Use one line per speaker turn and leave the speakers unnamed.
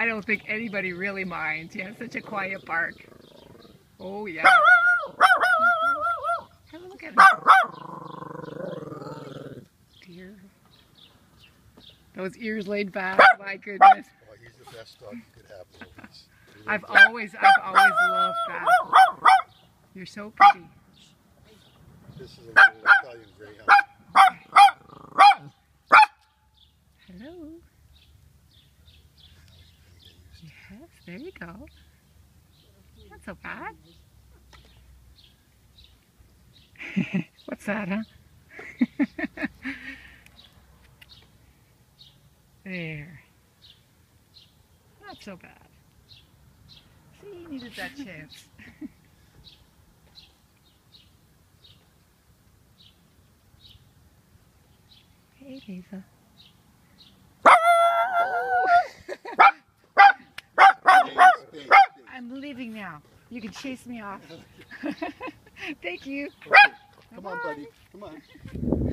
I don't think anybody really minds. Have such a quiet bark. Oh yeah. Have a look at him. Dear. Those ears laid back. My goodness.
He's the best dog you could have.
I've always, I've always loved that. You're so pretty.
This is a little Italian greyhound.
Hello. There you go. Not so bad. What's that, huh? there. Not so bad. See, you needed that chance. hey, Lisa.
Hey, hey, hey.
I'm leaving now. You can chase me off. Thank you.
Come on, buddy. Come on.